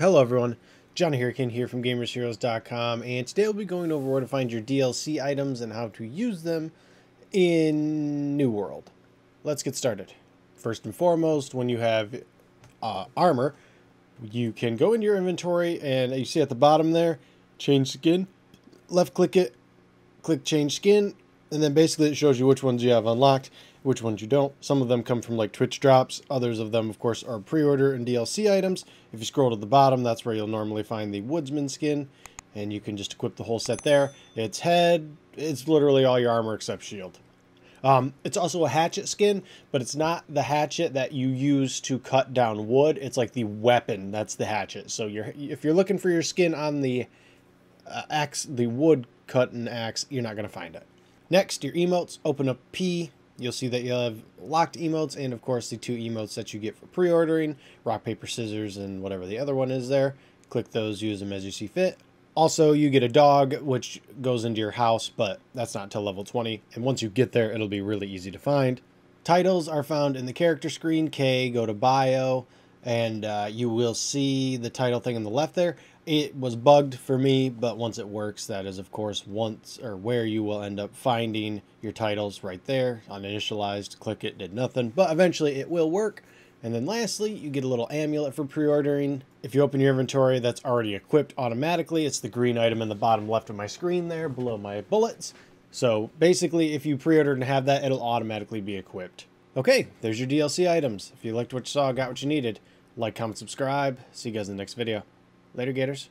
Hello everyone, Johnny Hurricane here from GamersHeroes.com and today we'll be going over where to find your DLC items and how to use them in New World. Let's get started. First and foremost, when you have uh, armor, you can go into your inventory and you see at the bottom there, change skin, left click it, click change skin, and then basically it shows you which ones you have unlocked which ones you don't. Some of them come from like Twitch drops. Others of them, of course, are pre-order and DLC items. If you scroll to the bottom, that's where you'll normally find the Woodsman skin. And you can just equip the whole set there. It's head, it's literally all your armor except shield. Um, it's also a hatchet skin, but it's not the hatchet that you use to cut down wood. It's like the weapon that's the hatchet. So you're if you're looking for your skin on the uh, axe, the wood cutting axe, you're not going to find it. Next, your emotes. Open up P, you'll see that you'll have locked emotes and of course the two emotes that you get for pre-ordering, rock, paper, scissors, and whatever the other one is there. Click those, use them as you see fit. Also, you get a dog, which goes into your house, but that's not till level 20. And once you get there, it'll be really easy to find. Titles are found in the character screen. K, go to bio, and uh, you will see the title thing on the left there. It was bugged for me, but once it works, that is, of course, once or where you will end up finding your titles right there. Uninitialized, click it, did nothing, but eventually it will work. And then lastly, you get a little amulet for pre-ordering. If you open your inventory, that's already equipped automatically. It's the green item in the bottom left of my screen there, below my bullets. So basically, if you pre-order and have that, it'll automatically be equipped. Okay, there's your DLC items. If you liked what you saw, got what you needed, like, comment, subscribe. See you guys in the next video. Later, Gators.